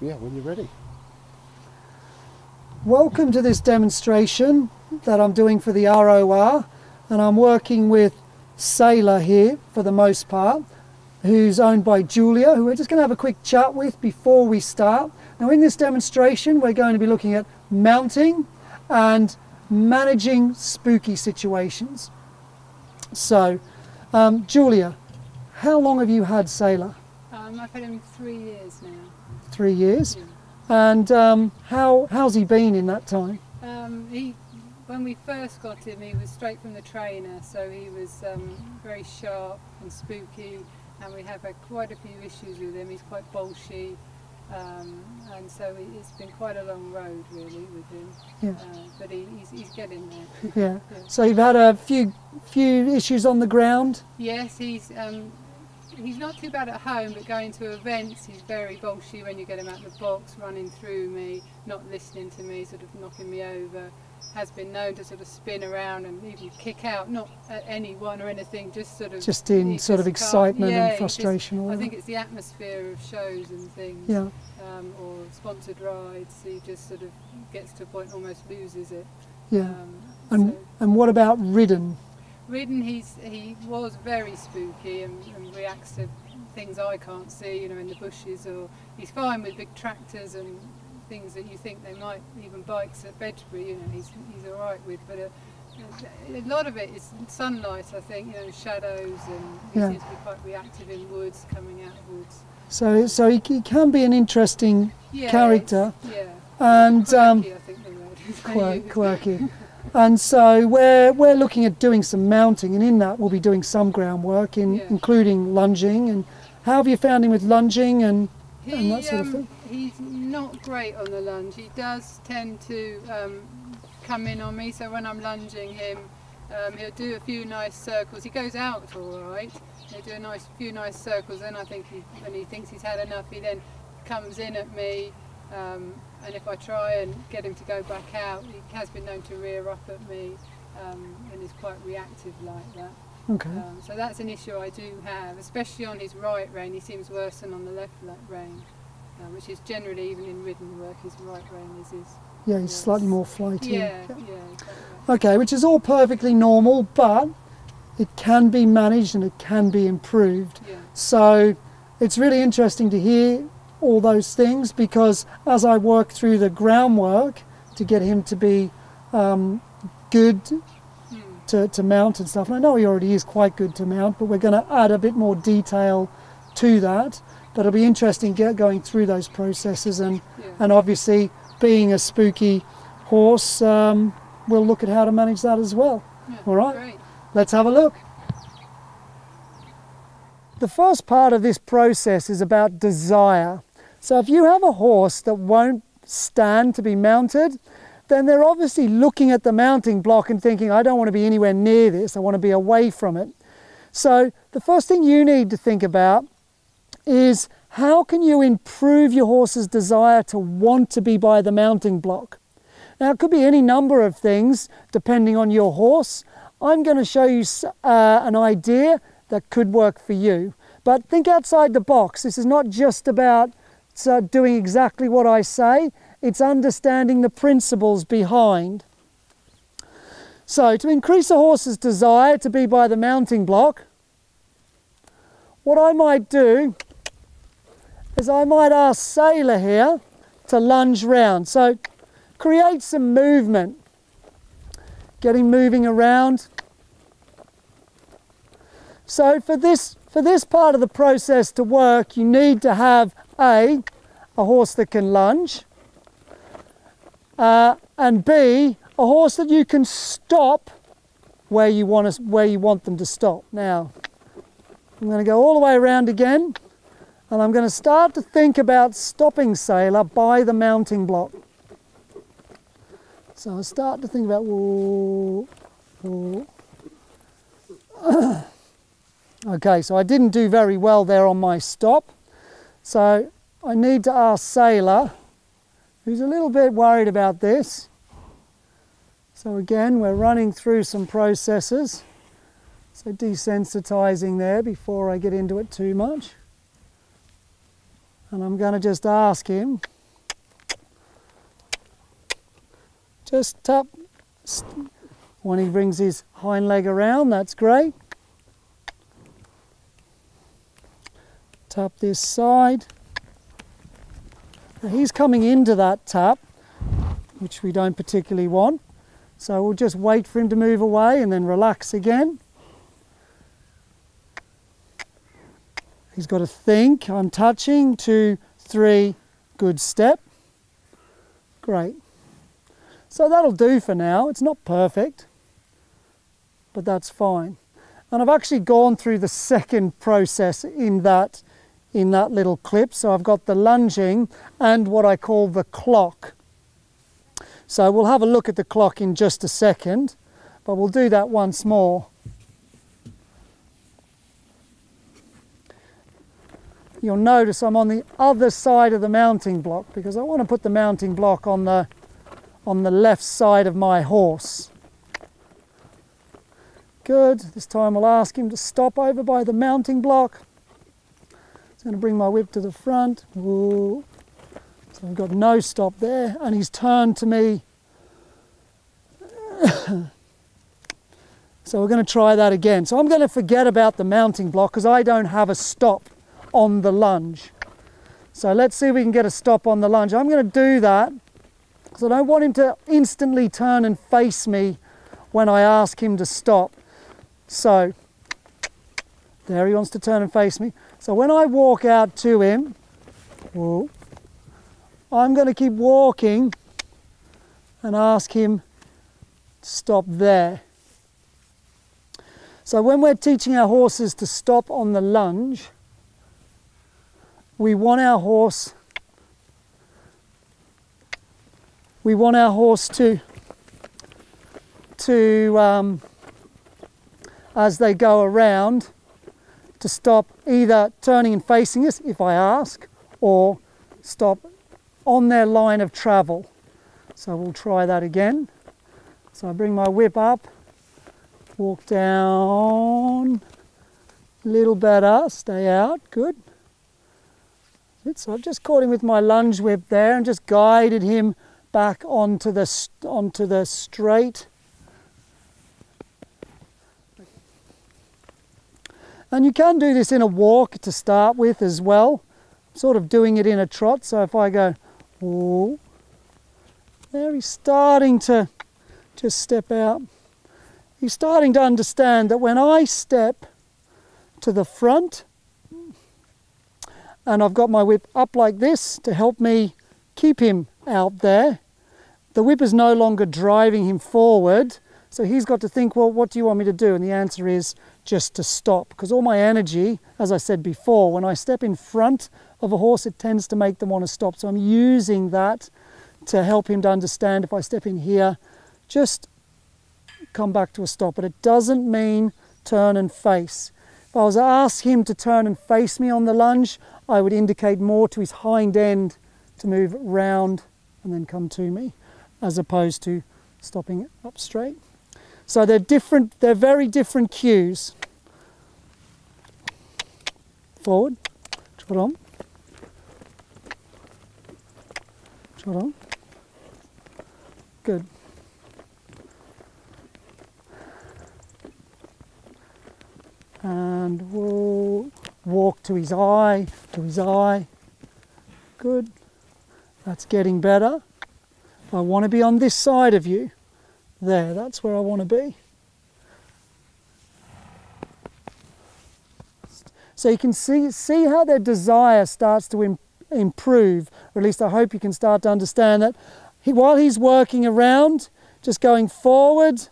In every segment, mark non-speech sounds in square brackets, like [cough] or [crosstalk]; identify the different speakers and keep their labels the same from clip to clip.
Speaker 1: yeah, when you're ready.
Speaker 2: Welcome to this demonstration that I'm doing for the ROR and I'm working with Sailor here for the most part who's owned by Julia who we're just going to have a quick chat with before we start. Now in this demonstration we're going to be looking at mounting and managing spooky situations. So um, Julia, how long have you had Sailor?
Speaker 3: Um, I've had him three years now.
Speaker 2: Three years? And um, how, how's he been in that time?
Speaker 3: Um, he, when we first got him, he was straight from the trainer, so he was um, very sharp and spooky, and we have had quite a few issues with him. He's quite bolshy, um, and so it- it's been quite a long road really with him.
Speaker 2: Yeah.
Speaker 3: Uh, but he, he's, he's getting there. [laughs]
Speaker 2: Yeah.
Speaker 3: Yeah.
Speaker 2: So you've had a few few issues on the ground.
Speaker 3: Yes, he's um, he's not too bad at home, but going to events, he's very bolshy when you get him out of the box, running through me, not listening to me, sort of knocking me over. Has been known to sort of spin around and even kick out, not at anyone or anything, just sort of
Speaker 2: Just in sort of excitement
Speaker 3: yeah,
Speaker 2: and
Speaker 3: he just-
Speaker 2: frustration.
Speaker 3: I think it's the atmosphere of shows and things,
Speaker 2: Yeah.
Speaker 3: um, or sponsored rides. He just sort of gets to a point, almost loses it.
Speaker 2: Yeah.
Speaker 3: Um,
Speaker 2: And
Speaker 3: so-
Speaker 2: and what about ridden?
Speaker 3: Ridden, he's he was very spooky and, and reacts to things I can't see, you know, in the bushes. Or he's fine with big tractors and things that you think they might, even bikes at Bedgebury, you know, he's he's all right with. But a, a lot of it is sunlight, I think, you know, shadows, and he
Speaker 2: Yeah.
Speaker 3: seems to be quite reactive in woods, coming out of woods.
Speaker 2: So so he, he can be an interesting
Speaker 3: Yeah,
Speaker 2: character
Speaker 3: Yeah.
Speaker 2: and um,
Speaker 3: Quirky, I think the word is.
Speaker 2: quirky. [laughs] And so we're we're looking at doing some mounting, and in that we'll be doing some groundwork, in
Speaker 3: Yeah.
Speaker 2: including lunging. And how have you found him with lunging and
Speaker 3: He,
Speaker 2: and that sort of
Speaker 3: um,
Speaker 2: thing?
Speaker 3: He's not great on the lunge. He does tend to um, come in on me, so when I'm lunging him, um, he'll do a few nice circles. He goes out all right. He'll do a nice few nice circles. Then I think he, when he thinks he's had enough, he then comes in at me. Um, and if I try and get him to go back out, he has been known to rear up at me um, and is quite reactive like that.
Speaker 2: okay?
Speaker 3: Um, so that's an issue I do have, especially on his right rein. He seems worse than on the left le- rein, uh, which is generally, even in ridden work, his right rein is his.
Speaker 2: Yeah, he's slightly more flighty.
Speaker 3: Yeah, yeah, exactly.
Speaker 2: Okay, which is all perfectly normal, but it can be managed and it can be improved.
Speaker 3: yeah.
Speaker 2: So it's really interesting to hear all those things because as I work through the groundwork to get him to be um, good to, to mount and stuff, and I know he already is quite good to mount, but we're going to add a bit more detail to that. But it'll be interesting get going through those processes and,
Speaker 3: Yeah.
Speaker 2: and obviously being a spooky horse, um, we'll look at how to manage that as well.
Speaker 3: yeah.
Speaker 2: all right.
Speaker 3: Great.
Speaker 2: Let's have a look. The first part of this process is about desire. So if you have a horse that won't stand to be mounted, then they're obviously looking at the mounting block and thinking, I don't want to be anywhere near this, I want to be away from it. So the first thing you need to think about is how can you improve your horse's desire to want to be by the mounting block? Now, it could be any number of things depending on your horse. I'm going to show you uh, an idea that could work for you. But think outside the box. This is not just about uh, doing exactly what I say, it's understanding the principles behind. So, to increase a horse's desire to be by the mounting block, what I might do is I might ask Sailor here to lunge round. So, create some movement. Get him moving around. So for this for this part of the process to work, you need to have a a horse that can lunge, uh, and b a horse that you can stop where you want us where you want them to stop. Now, I'm going to go all the way around again, and I'm going to start to think about stopping Sailor by the mounting block. So I start to think about whoa, whoa. [coughs] okay, so I didn't do very well there on my stop. So I need to ask Sailor, who's a little bit worried about this. So again, we're running through some processes. So desensitizing there before I get into it too much. And I'm going to just ask him, just tap, when he brings his hind leg around, that's great. Tap this side. He's coming into that tap, which we don't particularly want. So we'll just wait for him to move away and then relax again. He's got to think, I'm touching, two, three, good step. Great. So that'll do for now. It's not perfect, but that's fine. And I've actually gone through the second process in that, in that little clip. So I've got the lunging and what I call the clock. So we'll have a look at the clock in just a second, but we'll do that once more. you'll notice I'm on the other side of the mounting block because I want to put the mounting block on the on the left side of my horse. Good, this time I'll ask him to stop over by the mounting block. I'm going to bring my whip to the front. So I've got no stop there and he's turned to me. [coughs] so we're going to try that again. So I'm going to forget about the mounting block because I don't have a stop on the lunge. So let's see if we can get a stop on the lunge. I'm going to do that because I don't want him to instantly turn and face me when I ask him to stop. So there he wants to turn and face me. So when I walk out to him, whoa, I'm going to keep walking and ask him to stop there. So when we're teaching our horses to stop on the lunge, we want our horse we want our horse to to um, as they go around to stop either turning and facing us if I ask or stop on their line of travel. So we'll try that again. So I bring my whip up walk down a little better stay out good. So I've just caught him with my lunge whip there and just guided him back onto the, onto the straight. And you can do this in a walk to start with as well. sort of doing it in a trot. So if I go, whoa, there he's starting to just step out. He's starting to understand that when I step to the front, and I've got my whip up like this to help me keep him out there. The whip is no longer driving him forward, so he's got to think, well, what do you want me to do? And the answer is just to stop, because all my energy, as I said before, when I step in front of a horse, it tends to make them want to stop. So I'm using that to help him to understand if I step in here, just come back to a stop. But it doesn't mean turn and face. If I was to ask him to turn and face me on the lunge, I would indicate more to his hind end to move round and then come to me, as opposed to stopping up straight. So they're different, they're very different cues. Forward, trot on, trot on. Good. And we'll walk to his eye, to his eye. Good. That's getting better. I want to be on this side of you. There, that's where I want to be. So you can see, see how their desire starts to Im improve, or at least I hope you can start to understand that he, while he's working around, just going forward,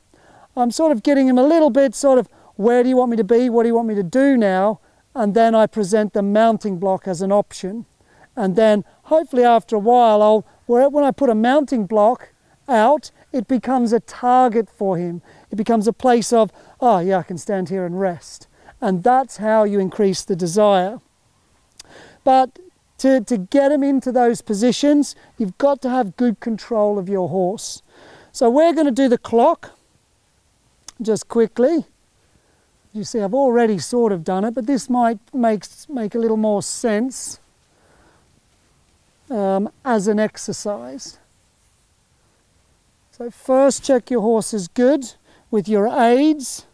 Speaker 2: I'm sort of getting him a little bit sort of, where do you want me to be? What do you want me to do now? and then I present the mounting block as an option. And then hopefully after a while, I'll, when I put a mounting block out, it becomes a target for him. It becomes a place of, oh yeah, I can stand here and rest. And that's how you increase the desire. But to, to get him into those positions, you've got to have good control of your horse. So we're going to do the clock just quickly. You see, I've already sort of done it, but this might make, make a little more sense. um, as an exercise. So first check your horse is good with your aids.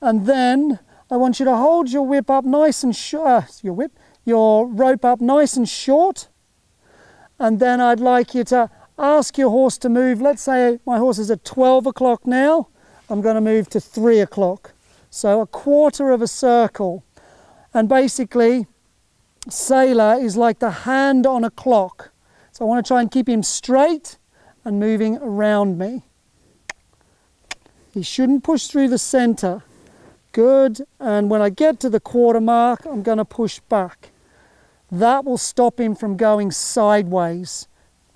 Speaker 2: And then I want you to hold your whip up nice and short, uh, your whip, your rope up nice and short. And then I'd like you to ask your horse to move. Let's say my horse is at 12 o'clock now. I'm going to move to 3 o'clock. So a quarter of a circle. And basically, Sailor is like the hand on a clock. So I want to try and keep him straight and moving around me. He shouldn't push through the center. Good. And when I get to the quarter mark, I'm going to push back. That will stop him from going sideways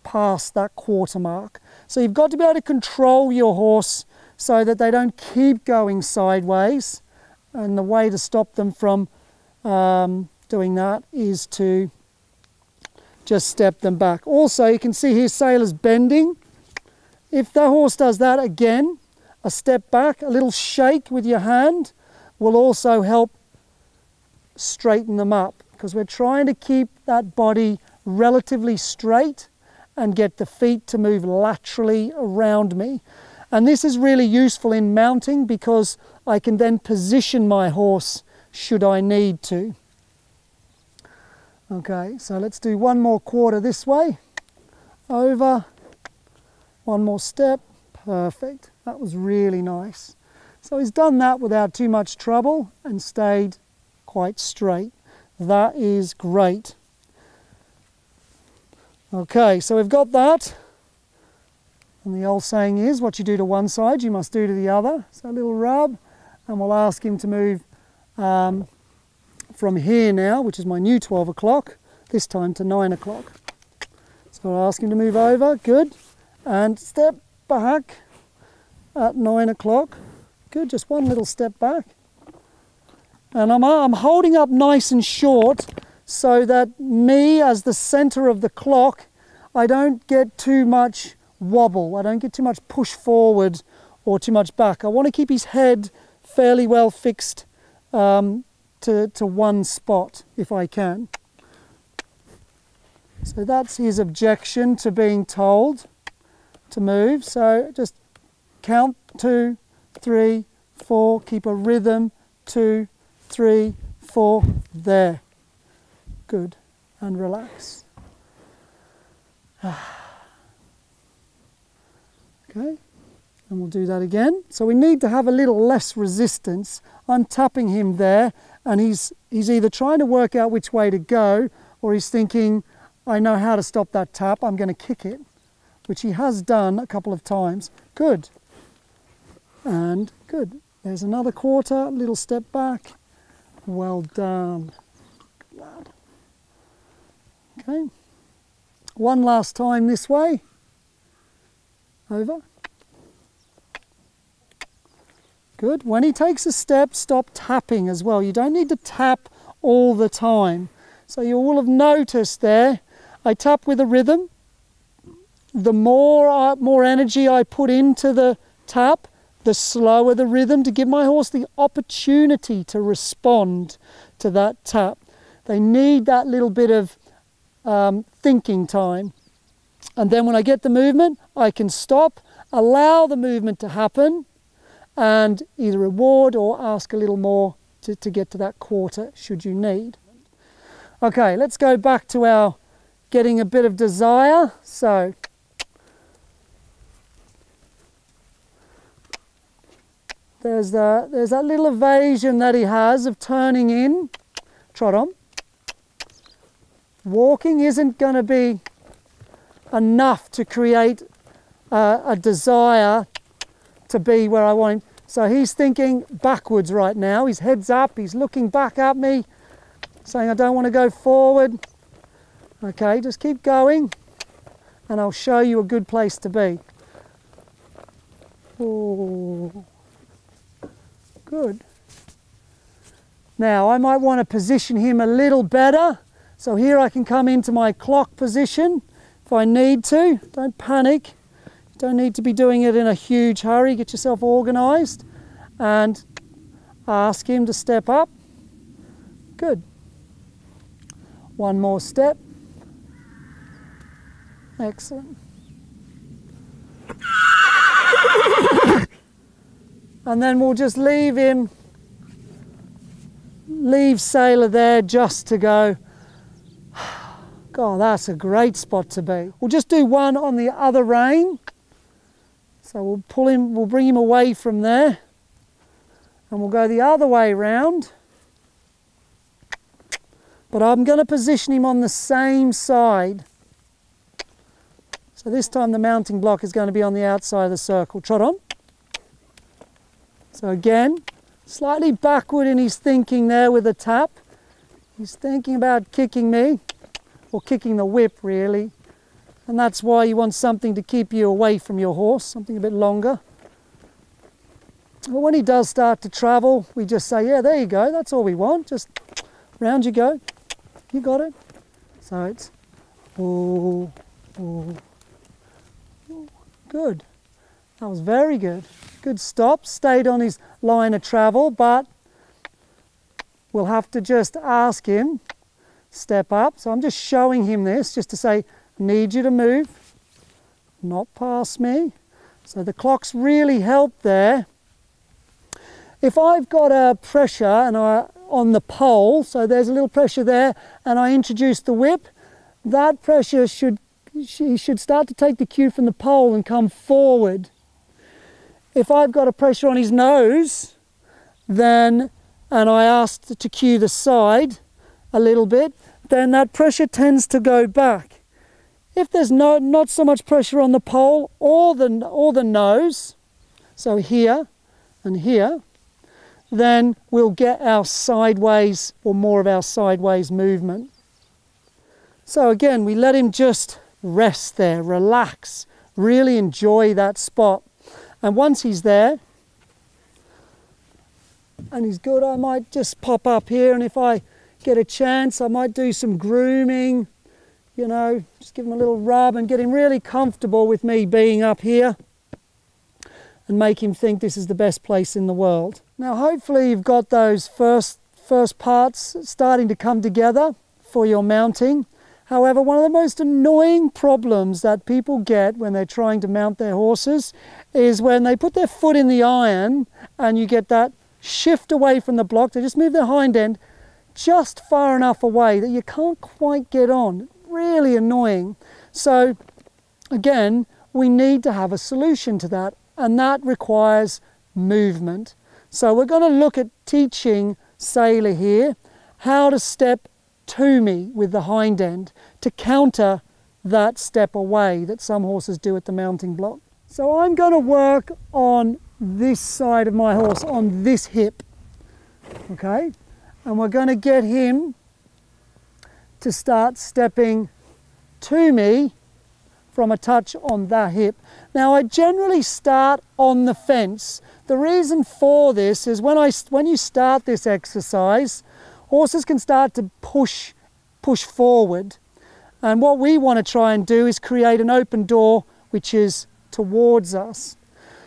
Speaker 2: past that quarter mark. So you've got to be able to control your horse so that they don't keep going sideways. And the way to stop them from um, doing that is to just step them back. Also, you can see here sailors bending. If the horse does that again, a step back, a little shake with your hand will also help straighten them up because we're trying to keep that body relatively straight and get the feet to move laterally around me. And this is really useful in mounting because I can then position my horse should I need to. Okay, so let's do one more quarter this way. Over. One more step. Perfect. That was really nice. So he's done that without too much trouble and stayed quite straight. That is great. Okay, so we've got that. And the old saying is, what you do to one side, you must do to the other. So a little rub, and we'll ask him to move um, from here now, which is my new 12 o'clock, this time to 9 o'clock. So I'll ask him to move over, good. And step back at 9 o'clock. Good, just one little step back. And I'm, I'm holding up nice and short so that me as the center of the clock, I don't get too much wobble. I don't get too much push forward or too much back. I want to keep his head fairly well fixed um, to, to one spot if I can. So that's his objection to being told to move. So just count two, three, four, keep a rhythm, two, three, four, there. Good. And relax. [sighs] okay. And we'll do that again. So we need to have a little less resistance. I'm tapping him there and he's, he's either trying to work out which way to go or he's thinking, I know how to stop that tap, I'm going to kick it, which he has done a couple of times. Good. And good. There's another quarter, little step back. Well done. Okay. One last time this way. Over. Good. When he takes a step, stop tapping as well. You don't need to tap all the time. So you will have noticed there, I tap with a rhythm. The more, I, more energy I put into the tap, the slower the rhythm to give my horse the opportunity to respond to that tap. They need that little bit of um, thinking time. And then when I get the movement, I can stop, allow the movement to happen, and either reward or ask a little more to, to get to that quarter should you need. Okay, let's go back to our getting a bit of desire. So, there's, the, there's that little evasion that he has of turning in. Trot on. Walking isn't going to be enough to create uh, a desire to be where I want him. So he's thinking backwards right now. His head's up, he's looking back at me, saying, I don't want to go forward. Okay, just keep going, and I'll show you a good place to be. Oh, good. Now, I might want to position him a little better so here I can come into my clock position if I need to. Don't panic. You don't need to be doing it in a huge hurry. Get yourself organised and ask him to step up. Good. One more step. Excellent. And then we'll just leave him, leave Sailor there just to go, [sighs] God, that's a great spot to be. We'll just do one on the other rein. So we'll pull him, we'll bring him away from there. And we'll go the other way round. But I'm going to position him on the same side. So this time the mounting block is going to be on the outside of the circle. Trot on. So again, slightly backward in his thinking there with the tap. He's thinking about kicking me, or kicking the whip really. And that's why you want something to keep you away from your horse, something a bit longer. But when he does start to travel, we just say, yeah, there you go, that's all we want. Just round you go. You got it. So it's, ooh, ooh, Good. That was very good. Good stop. Stayed on his line of travel, but we'll have to just ask him, step up. So I'm just showing him this just to say, need you to move, not past me. So the clock's really helped there. If I've got a pressure and I, on the pole, so there's a little pressure there, and I introduce the whip, that pressure should he should start to take the cue from the pole and come forward. If I've got a pressure on his nose, then, and I asked to cue the side a little bit, then that pressure tends to go back. If there's no, not so much pressure on the pole or the, or the nose, so here and here, then we'll get our sideways or more of our sideways movement. So again, we let him just rest there, relax, really enjoy that spot. And once he's there, and he's good, I might just pop up here, and if I get a chance, I might do some grooming, you know, just give him a little rub and get him really comfortable with me being up here and make him think this is the best place in the world. Now, hopefully, you've got those first, first parts starting to come together for your mounting. However, one of the most annoying problems that people get when they're trying to mount their horses is when they put their foot in the iron and you get that shift away from the block. They just move their hind end just far enough away that you can't quite get on. Really annoying. So again, we need to have a solution to that and that requires movement. So we're going to look at teaching Sailor here how to step to me with the hind end to counter that step away that some horses do at the mounting block. So I'm going to work on this side of my horse, on this hip, okay? And we're going to get him to start stepping to me from a touch on that hip. Now I generally start on the fence. The reason for this is when, I, when you start this exercise, horses can start to push, push forward. And what we want to try and do is create an open door which is towards us.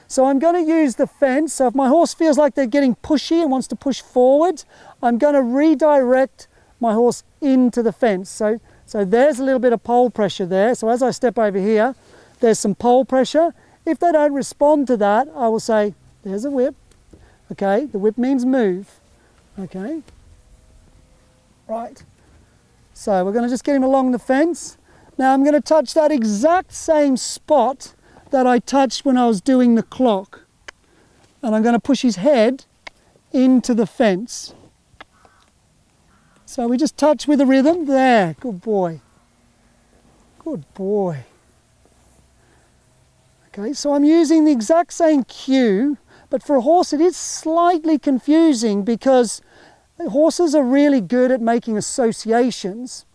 Speaker 2: So I'm going to use the fence. So if my horse feels like they're getting pushy and wants to push forward, I'm going to redirect my horse into the fence. So, so there's a little bit of pole pressure there. So as I step over here, there's some pole pressure. If they don't respond to that, I will say, there's a whip. Okay, the whip means move. Okay, Right. So we're going to just get him along the fence. Now I'm going to touch that exact same spot that I touched when I was doing the clock. And I'm going to push his head into the fence. So we just touch with the rhythm. There, good boy. Good boy. Okay, so I'm using the exact same cue, but for a horse it is slightly confusing because Horses are really good at making associations.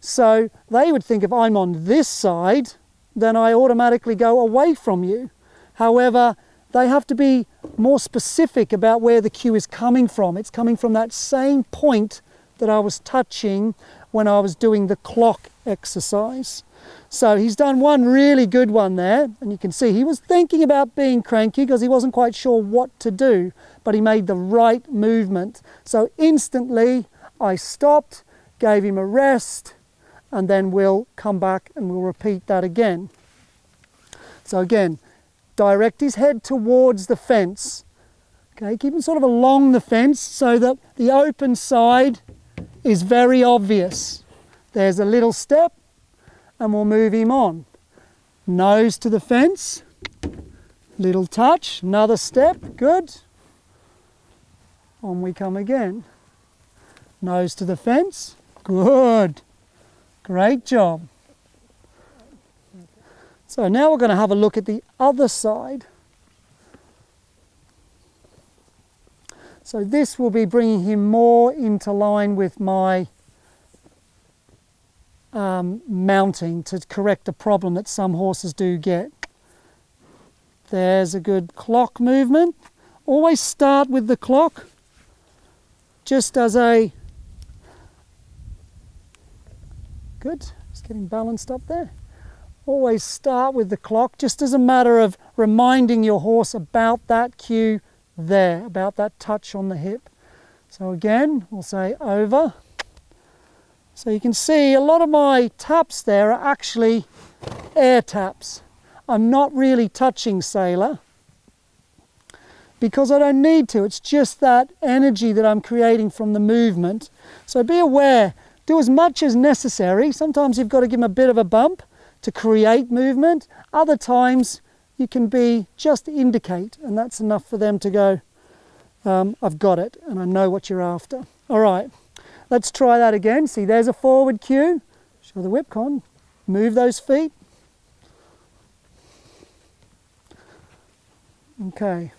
Speaker 2: So they would think if I'm on this side, then I automatically go away from you. However, they have to be more specific about where the cue is coming from. It's coming from that same point that I was touching when I was doing the clock exercise. So he's done one really good one there, and you can see he was thinking about being cranky because he wasn't quite sure what to do, but he made the right movement. So instantly I stopped, gave him a rest, and then we'll come back and we'll repeat that again. So again, direct his head towards the fence. Okay, keep him sort of along the fence so that the open side is very obvious. There's a little step and we'll move him on. Nose to the fence, little touch, another step, good. On we come again. Nose to the fence, good. Great job. So now we're going to have a look at the other side. So this will be bringing him more into line with my um, mounting to correct a problem that some horses do get. There's a good clock movement. Always start with the clock just as a good, just getting balanced up there. Always start with the clock just as a matter of reminding your horse about that cue there, about that touch on the hip. So again, we'll say over. So you can see a lot of my taps there are actually air taps. I'm not really touching sailor because I don't need to. It's just that energy that I'm creating from the movement. So be aware, do as much as necessary. Sometimes you've got to give them a bit of a bump to create movement. Other times you can be just indicate and that's enough for them to go, um, I've got it and I know what you're after. All right, let's try that again. See, there's a forward cue. Show the whip con. Move those feet. Okay.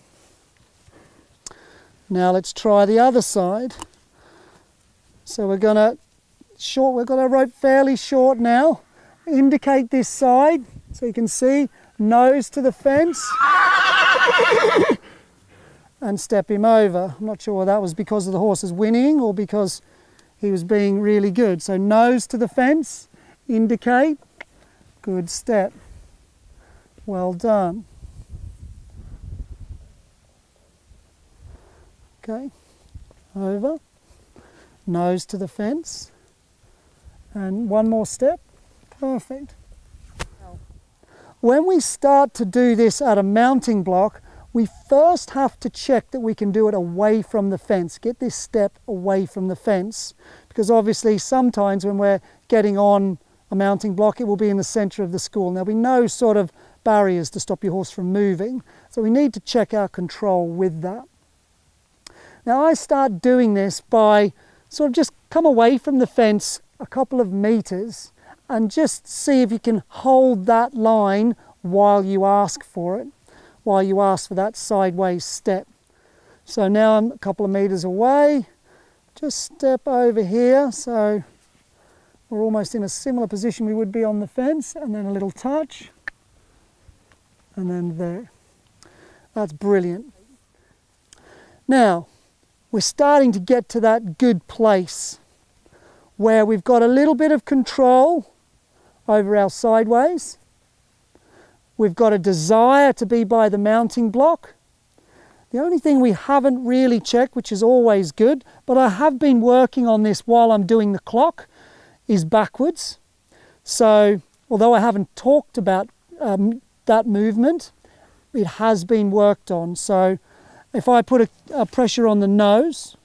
Speaker 2: Now let's try the other side. So we're gonna short, we've got our rope fairly short now. Indicate this side so you can see nose to the fence [laughs] and step him over. I'm not sure that was because of the horse's whinnying or because he was being really good. So nose to the fence, indicate, good step. Well done. Okay, over, nose to the fence, and one more step, perfect. When we start to do this at a mounting block, we first have to check that we can do it away from the fence, get this step away from the fence, because obviously sometimes when we're getting on a mounting block, it will be in the center of the school. There'll be no sort of barriers to stop your horse from moving, so we need to check our control with that. Now I start doing this by sort of just come away from the fence a couple of meters and just see if you can hold that line while you ask for it, while you ask for that sideways step. So now I'm a couple of meters away, just step over here so we're almost in a similar position we would be on the fence and then a little touch and then there. That's brilliant. Now, we're starting to get to that good place where we've got a little bit of control over our sideways. We've got a desire to be by the mounting block. The only thing we haven't really checked, which is always good, but I have been working on this while I'm doing the clock, is backwards. So although I haven't talked about um, that movement, it has been worked on. So if I put a, a pressure on the nose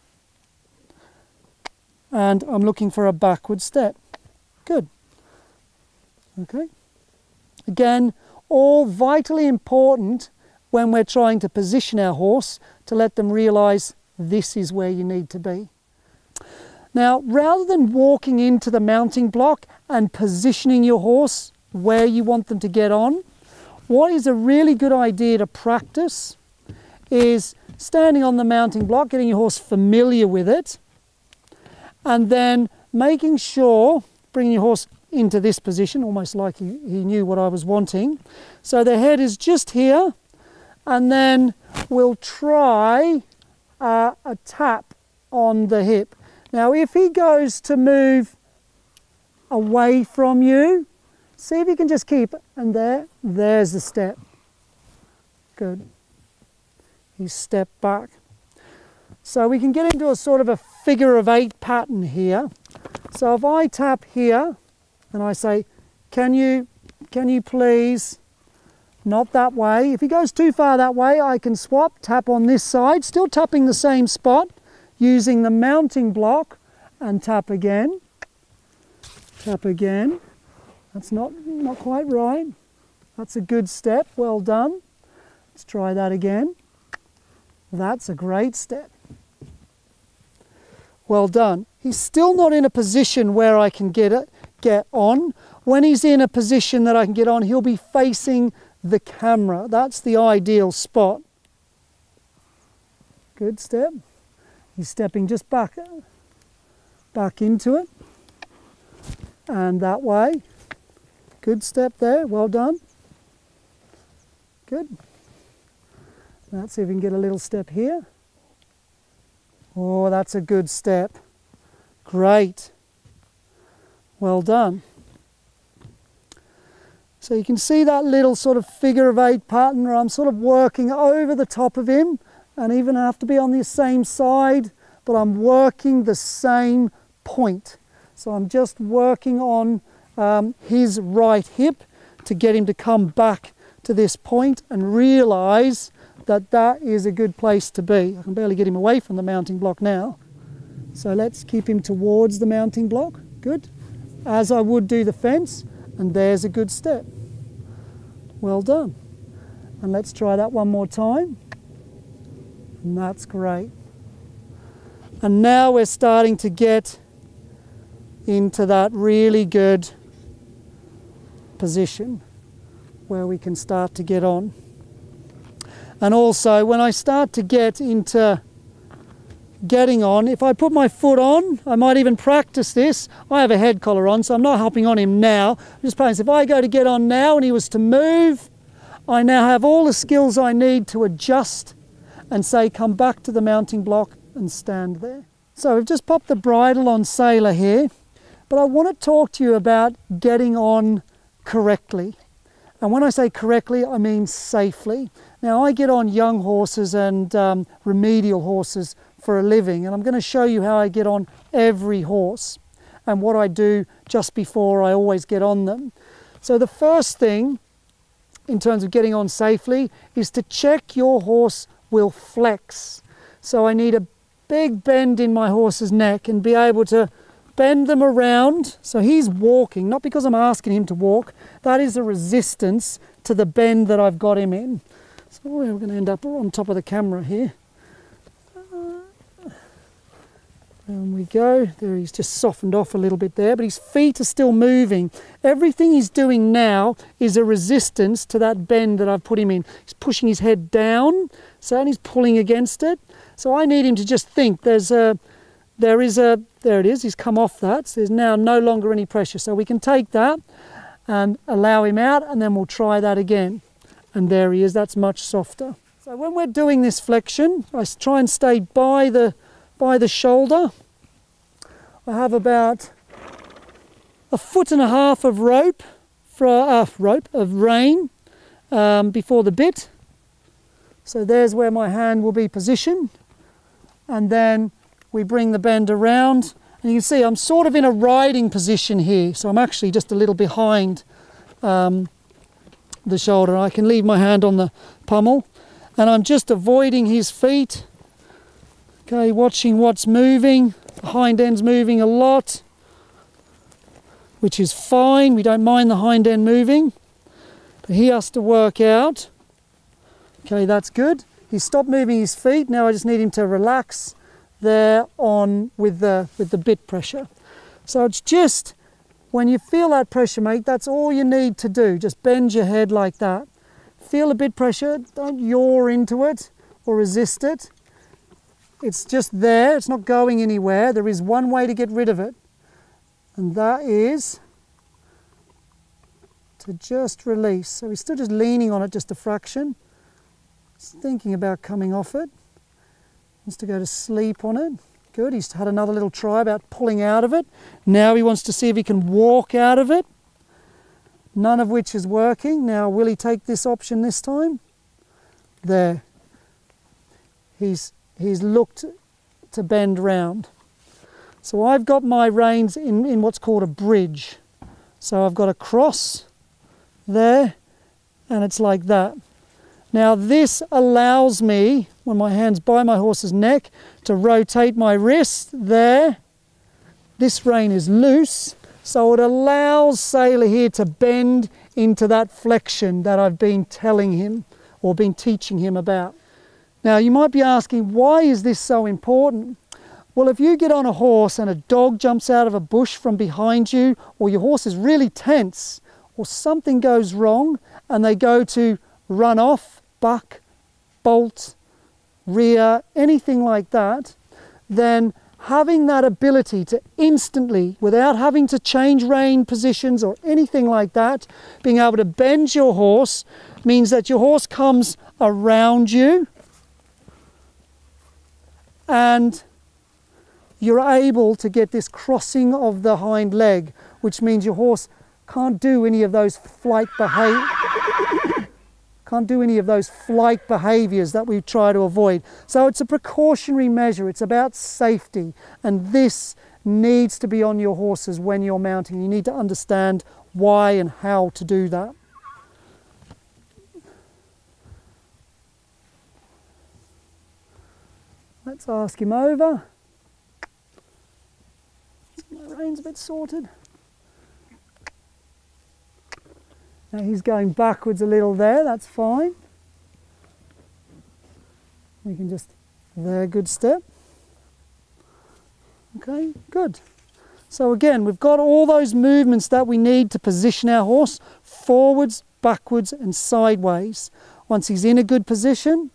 Speaker 2: and I'm looking for a backward step, good. Okay. Again, all vitally important when we're trying to position our horse to let them realize this is where you need to be. Now, rather than walking into the mounting block and positioning your horse where you want them to get on, what is a really good idea to practice is standing on the mounting block, getting your horse familiar with it, and then making sure, bringing your horse into this position, almost like he, he knew what I was wanting. So the head is just here, and then we'll try uh, a tap on the hip. Now if he goes to move away from you, see if you can just keep, and there, there's the step. Good you step back. So we can get into a sort of a figure of eight pattern here. So if I tap here and I say, can you, can you please, not that way. If he goes too far that way, I can swap, tap on this side, still tapping the same spot, using the mounting block, and tap again, tap again. That's not, not quite right. That's a good step, well done. Let's try that again. That's a great step. Well done. He's still not in a position where I can get it, get on. When he's in a position that I can get on, he'll be facing the camera. That's the ideal spot. Good step. He's stepping just back, back into it. And that way. Good step there, well done. Good. Let's see if we can get a little step here. Oh, that's a good step. Great. Well done. So you can see that little sort of figure of eight pattern where I'm sort of working over the top of him and even have to be on the same side, but I'm working the same point. So I'm just working on um, his right hip to get him to come back to this point and realize that that is a good place to be. I can barely get him away from the mounting block now. So let's keep him towards the mounting block. Good. As I would do the fence. And there's a good step. Well done. And let's try that one more time. And that's great. And now we're starting to get into that really good position where we can start to get on. And also when I start to get into getting on. If I put my foot on, I might even practice this. I have a head collar on, so I'm not helping on him now. I'm just playing. If I go to get on now and he was to move, I now have all the skills I need to adjust and say, come back to the mounting block and stand there. So we've just popped the bridle on Sailor here, but I want to talk to you about getting on correctly. And when I say correctly, I mean safely. Now I get on young horses and um, remedial horses for a living and I'm going to show you how I get on every horse and what I do just before I always get on them. So the first thing in terms of getting on safely is to check your horse will flex. So I need a big bend in my horse's neck and be able to bend them around. So he's walking, not because I'm asking him to walk, that is a resistance to the bend that I've got him in. So we're going to end up on top of the camera here. And we go. There, he's just softened off a little bit there, but his feet are still moving. Everything he's doing now is a resistance to that bend that I've put him in. He's pushing his head down, so and he's pulling against it. So I need him to just think there's a, there is a, there it is, he's come off that. So there's now no longer any pressure. So we can take that and allow him out, and then we'll try that again. And there he is, that's much softer. So when we're doing this flexion, I try and stay by the by the shoulder. I have about a foot and a half of rope, for, uh, rope of rein um, before the bit. So there's where my hand will be positioned. And then we bring the bend around. And you can see I'm sort of in a riding position here. So I'm actually just a little behind um, the shoulder. I can leave my hand on the pommel. And I'm just avoiding his feet Okay, watching what's moving. The hind end's moving a lot, which is fine. We don't mind the hind end moving. But he has to work out. Okay, that's good. He stopped moving his feet. Now I just need him to relax there on with the with the bit pressure. So it's just when you feel that pressure, mate, that's all you need to do. Just bend your head like that. Feel a bit pressure, don't yaw into it or resist it. It's just there, it's not going anywhere. There is one way to get rid of it, and that is to just release. So he's still just leaning on it just a fraction. He's thinking about coming off it. Wants to go to sleep on it. Good, he's had another little try about pulling out of it. Now he wants to see if he can walk out of it. None of which is working. Now, will he take this option this time? There. He's he's looked to bend round. So I've got my reins in, in what's called a bridge. So I've got a cross there and it's like that. Now this allows me, when my hand's by my horse's neck, to rotate my wrist there. This rein is loose, so it allows Sailor here to bend into that flexion that I've been telling him or been teaching him about. Now you might be asking, why is this so important? Well, if you get on a horse and a dog jumps out of a bush from behind you, or your horse is really tense, or something goes wrong and they go to run off, buck, bolt, rear, anything like that, then having that ability to instantly, without having to change rein positions or anything like that, being able to bend your horse means that your horse comes around you and you're able to get this crossing of the hind leg, which means your horse can't do any of those flight behavior can't do any of those flight behaviors that we try to avoid. So it's a precautionary measure, it's about safety, and this needs to be on your horses when you're mounting. You need to understand why and how to do that. Let's ask him over. My rein's a bit sorted. Now he's going backwards a little there, that's fine. We can just, there, good step. Okay, good. So again, we've got all those movements that we need to position our horse forwards, backwards and sideways. Once he's in a good position,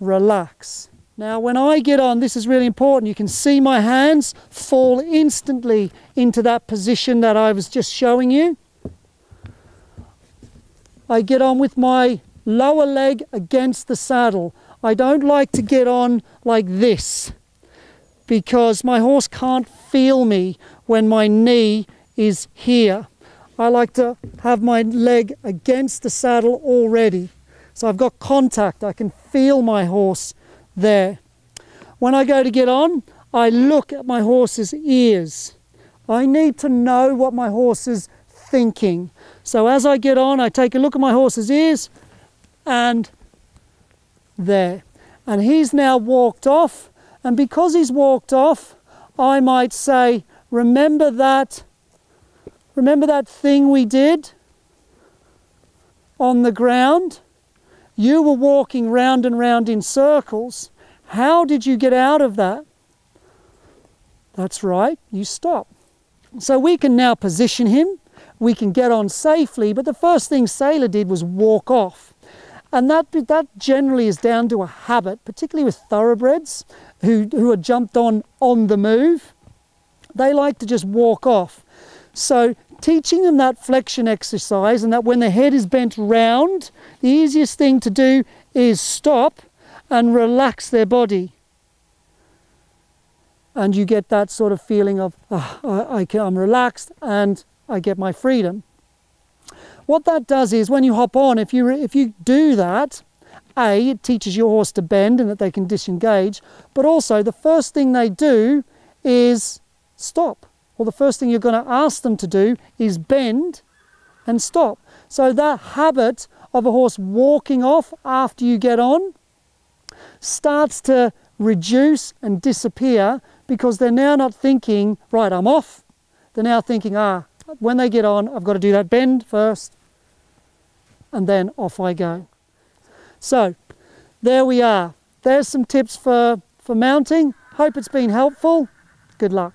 Speaker 2: relax. Now when I get on, this is really important, you can see my hands fall instantly into that position that I was just showing you. I get on with my lower leg against the saddle. I don't like to get on like this because my horse can't feel me when my knee is here. I like to have my leg against the saddle already. So I've got contact, I can feel my horse there. When I go to get on, I look at my horse's ears. I need to know what my horse is thinking. So as I get on, I take a look at my horse's ears and there. And he's now walked off. And because he's walked off, I might say, remember that, remember that thing we did on the ground? You were walking round and round in circles. How did you get out of that? That's right, you stop. So we can now position him we can get on safely. But the first thing Sailor did was walk off. And that, that generally is down to a habit, particularly with thoroughbreds who, who are jumped on on the move. They like to just walk off. So teaching them that flexion exercise and that when the head is bent round, the easiest thing to do is stop and relax their body. And you get that sort of feeling of, oh, I, I I'm relaxed and I get my freedom. What that does is when you hop on, if you, if you do that, A, it teaches your horse to bend and that they can disengage, but also the first thing they do is stop. Well, the first thing you're going to ask them to do is bend and stop. So that habit of a horse walking off after you get on starts to reduce and disappear because they're now not thinking, right, I'm off. They're now thinking, ah, when they get on, I've got to do that bend first, and then off I go. So, there we are. There's some tips for, for mounting. Hope it's been helpful. Good luck.